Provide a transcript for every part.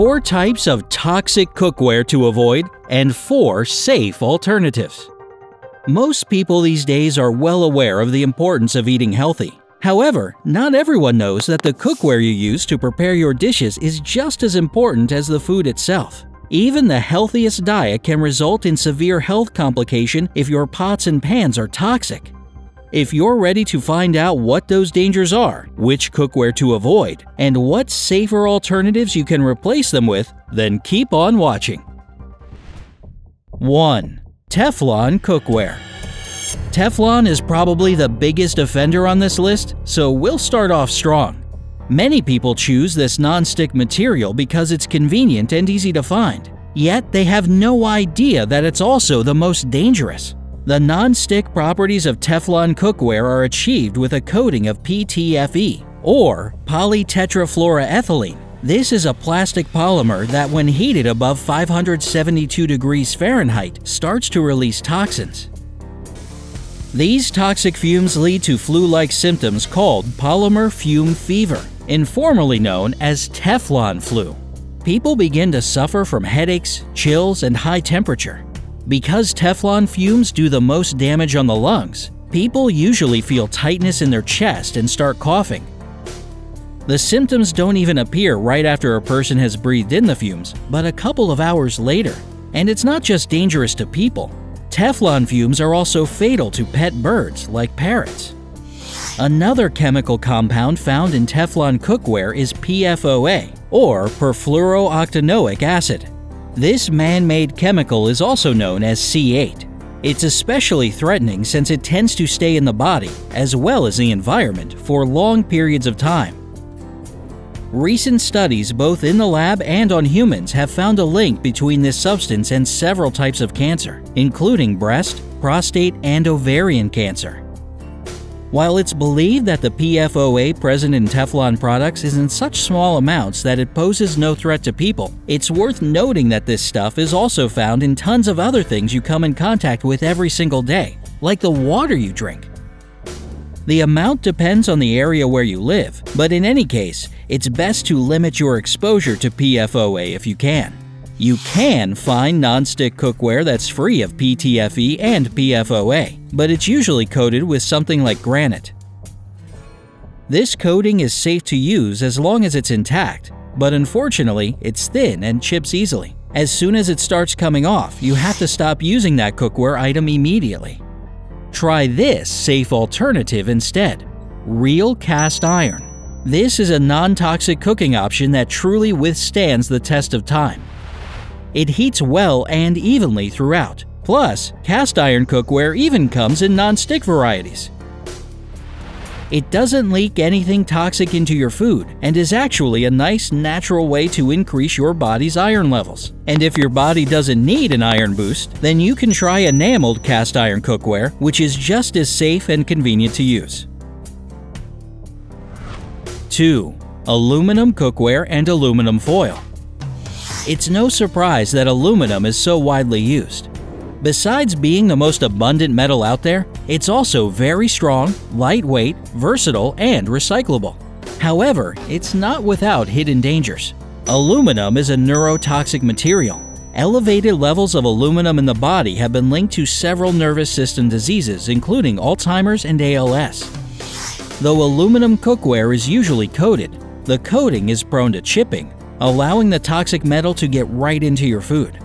4 types of toxic cookware to avoid, and 4 safe alternatives. Most people these days are well aware of the importance of eating healthy. However, not everyone knows that the cookware you use to prepare your dishes is just as important as the food itself. Even the healthiest diet can result in severe health complication if your pots and pans are toxic. If you're ready to find out what those dangers are, which cookware to avoid, and what safer alternatives you can replace them with, then keep on watching. 1. Teflon Cookware Teflon is probably the biggest offender on this list, so we'll start off strong. Many people choose this non-stick material because it's convenient and easy to find. Yet they have no idea that it's also the most dangerous. The non-stick properties of Teflon cookware are achieved with a coating of PTFE, or polytetrafluoroethylene. This is a plastic polymer that when heated above 572 degrees Fahrenheit starts to release toxins. These toxic fumes lead to flu-like symptoms called polymer fume fever, informally known as Teflon flu. People begin to suffer from headaches, chills, and high temperature. Because Teflon fumes do the most damage on the lungs, people usually feel tightness in their chest and start coughing. The symptoms don't even appear right after a person has breathed in the fumes, but a couple of hours later. And it's not just dangerous to people. Teflon fumes are also fatal to pet birds like parrots. Another chemical compound found in Teflon cookware is PFOA, or perfluorooctanoic acid. This man-made chemical is also known as C8. It's especially threatening since it tends to stay in the body, as well as the environment, for long periods of time. Recent studies both in the lab and on humans have found a link between this substance and several types of cancer, including breast, prostate, and ovarian cancer. While it's believed that the PFOA present in Teflon products is in such small amounts that it poses no threat to people, it's worth noting that this stuff is also found in tons of other things you come in contact with every single day, like the water you drink. The amount depends on the area where you live, but in any case, it's best to limit your exposure to PFOA if you can. You can find non-stick cookware that's free of PTFE and PFOA, but it's usually coated with something like granite. This coating is safe to use as long as it's intact, but unfortunately, it's thin and chips easily. As soon as it starts coming off, you have to stop using that cookware item immediately. Try this safe alternative instead real cast iron. This is a non toxic cooking option that truly withstands the test of time. It heats well and evenly throughout. Plus, cast iron cookware even comes in non-stick varieties. It doesn't leak anything toxic into your food and is actually a nice natural way to increase your body's iron levels. And if your body doesn't need an iron boost, then you can try enameled cast iron cookware, which is just as safe and convenient to use. 2. Aluminum cookware and aluminum foil. It's no surprise that aluminum is so widely used. Besides being the most abundant metal out there, it's also very strong, lightweight, versatile, and recyclable. However, it's not without hidden dangers. Aluminum is a neurotoxic material. Elevated levels of aluminum in the body have been linked to several nervous system diseases, including Alzheimer's and ALS. Though aluminum cookware is usually coated, the coating is prone to chipping, allowing the toxic metal to get right into your food.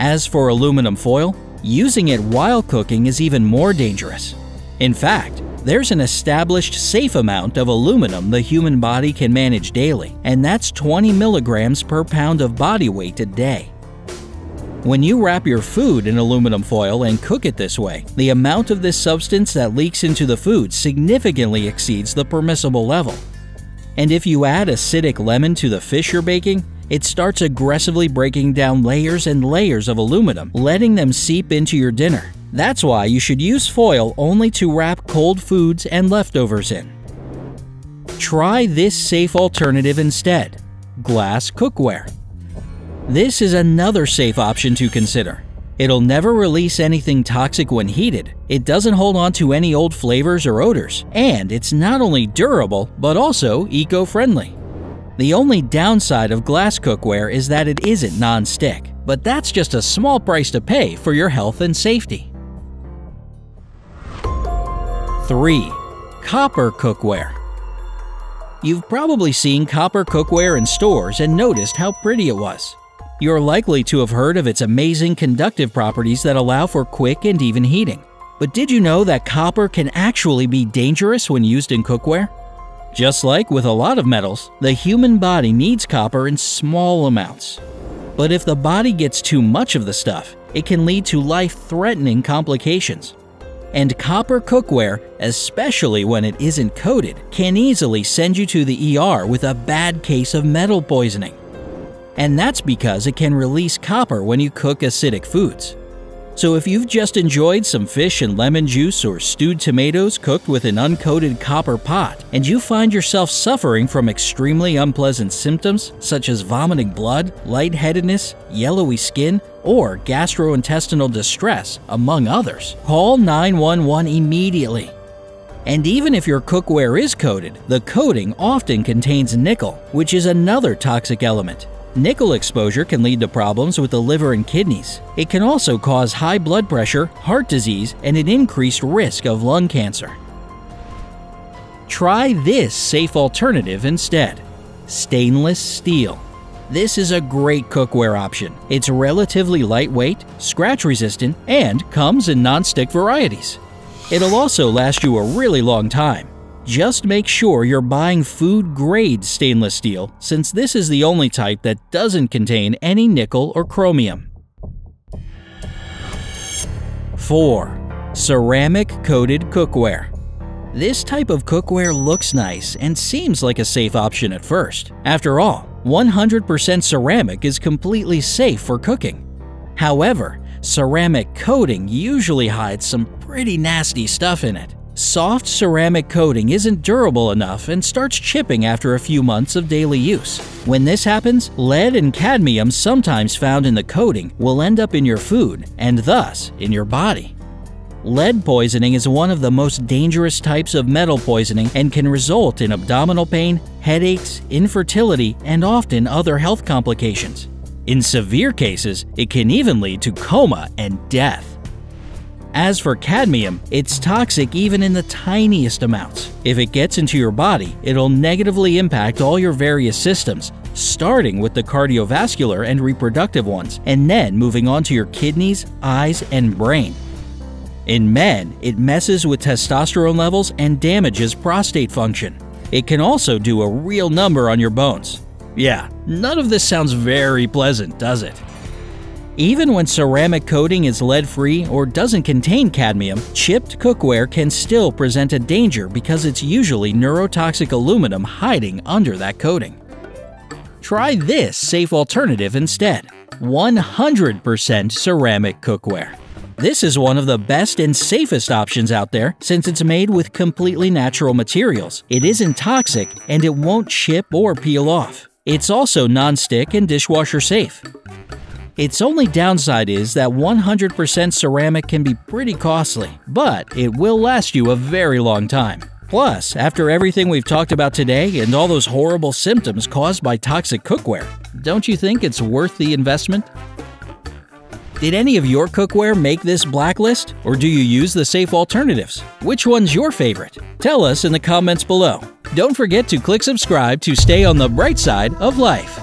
As for aluminum foil, using it while cooking is even more dangerous. In fact, there's an established safe amount of aluminum the human body can manage daily, and that's 20 milligrams per pound of body weight a day. When you wrap your food in aluminum foil and cook it this way, the amount of this substance that leaks into the food significantly exceeds the permissible level. And if you add acidic lemon to the fish you're baking, it starts aggressively breaking down layers and layers of aluminum, letting them seep into your dinner. That's why you should use foil only to wrap cold foods and leftovers in. Try this safe alternative instead glass cookware. This is another safe option to consider. It'll never release anything toxic when heated, it doesn't hold on to any old flavors or odors, and it's not only durable, but also eco-friendly. The only downside of glass cookware is that it isn't non-stick, but that's just a small price to pay for your health and safety. 3. Copper cookware You've probably seen copper cookware in stores and noticed how pretty it was. You're likely to have heard of its amazing conductive properties that allow for quick and even heating. But did you know that copper can actually be dangerous when used in cookware? Just like with a lot of metals, the human body needs copper in small amounts. But if the body gets too much of the stuff, it can lead to life-threatening complications. And copper cookware, especially when it isn't coated, can easily send you to the ER with a bad case of metal poisoning and that's because it can release copper when you cook acidic foods. So if you've just enjoyed some fish and lemon juice or stewed tomatoes cooked with an uncoated copper pot, and you find yourself suffering from extremely unpleasant symptoms such as vomiting blood, lightheadedness, yellowy skin, or gastrointestinal distress, among others, call 911 immediately. And even if your cookware is coated, the coating often contains nickel, which is another toxic element. Nickel exposure can lead to problems with the liver and kidneys. It can also cause high blood pressure, heart disease, and an increased risk of lung cancer. Try this safe alternative instead stainless steel. This is a great cookware option. It's relatively lightweight, scratch resistant, and comes in non-stick varieties. It'll also last you a really long time. Just make sure you're buying food-grade stainless steel since this is the only type that doesn't contain any nickel or chromium. 4. Ceramic Coated Cookware This type of cookware looks nice and seems like a safe option at first. After all, 100% ceramic is completely safe for cooking. However, ceramic coating usually hides some pretty nasty stuff in it. Soft ceramic coating isn't durable enough and starts chipping after a few months of daily use. When this happens, lead and cadmium sometimes found in the coating will end up in your food and thus in your body. Lead poisoning is one of the most dangerous types of metal poisoning and can result in abdominal pain, headaches, infertility, and often other health complications. In severe cases, it can even lead to coma and death. As for cadmium, it's toxic even in the tiniest amounts. If it gets into your body, it'll negatively impact all your various systems, starting with the cardiovascular and reproductive ones, and then moving on to your kidneys, eyes, and brain. In men, it messes with testosterone levels and damages prostate function. It can also do a real number on your bones. Yeah, none of this sounds very pleasant, does it? Even when ceramic coating is lead-free or doesn't contain cadmium, chipped cookware can still present a danger because it's usually neurotoxic aluminum hiding under that coating. Try this safe alternative instead 100% ceramic cookware. This is one of the best and safest options out there since it's made with completely natural materials. It isn't toxic and it won't chip or peel off. It's also non-stick and dishwasher safe. Its only downside is that 100% ceramic can be pretty costly, but it will last you a very long time. Plus, after everything we've talked about today and all those horrible symptoms caused by toxic cookware, don't you think it's worth the investment? Did any of your cookware make this blacklist, or do you use the safe alternatives? Which one's your favorite? Tell us in the comments below. Don't forget to click subscribe to stay on the bright side of life.